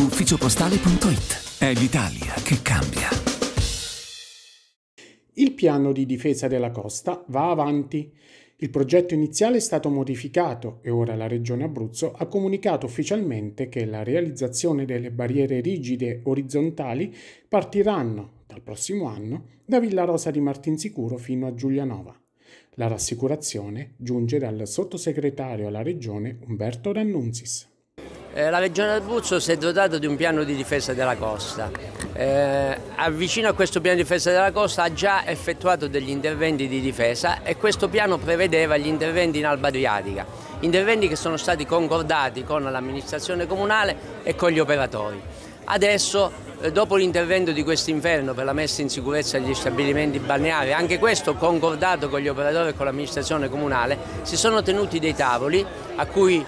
ufficiopostale.it. È l'Italia che cambia. Il piano di difesa della costa va avanti. Il progetto iniziale è stato modificato e ora la Regione Abruzzo ha comunicato ufficialmente che la realizzazione delle barriere rigide orizzontali partiranno dal prossimo anno da Villa Rosa di Martinsicuro fino a Giulianova. La rassicurazione giunge dal sottosegretario alla Regione Umberto Rannunzis. Eh, la Regione Abruzzo si è dotata di un piano di difesa della costa. Eh, vicino a questo piano di difesa della costa ha già effettuato degli interventi di difesa e questo piano prevedeva gli interventi in Alba Adriatica, interventi che sono stati concordati con l'amministrazione comunale e con gli operatori. Adesso, eh, dopo l'intervento di quest'inverno per la messa in sicurezza degli stabilimenti balneari, anche questo concordato con gli operatori e con l'amministrazione comunale, si sono tenuti dei tavoli a cui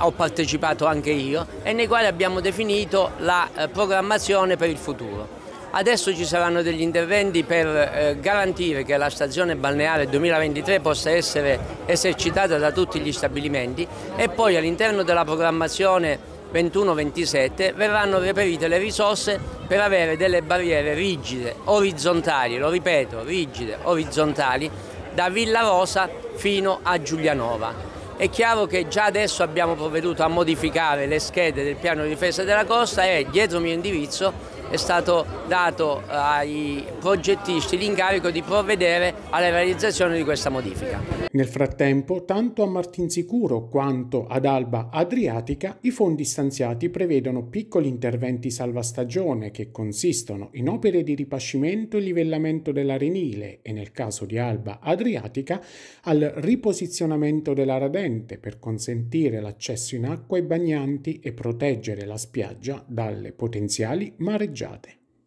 ho partecipato anche io e nei quali abbiamo definito la eh, programmazione per il futuro. Adesso ci saranno degli interventi per eh, garantire che la stazione balneare 2023 possa essere esercitata da tutti gli stabilimenti e poi all'interno della programmazione 21-27 verranno reperite le risorse per avere delle barriere rigide, orizzontali, lo ripeto, rigide, orizzontali, da Villa Rosa fino a Giulianova. È chiaro che già adesso abbiamo provveduto a modificare le schede del piano di difesa della costa e dietro mio indirizzo è stato dato ai progettisti l'incarico di provvedere alla realizzazione di questa modifica. Nel frattempo, tanto a Martinsicuro quanto ad Alba Adriatica, i fondi stanziati prevedono piccoli interventi salvastagione che consistono in opere di ripascimento e livellamento dell'arenile e nel caso di Alba Adriatica al riposizionamento della radente per consentire l'accesso in acqua ai bagnanti e proteggere la spiaggia dalle potenziali mareggiate. mangiate.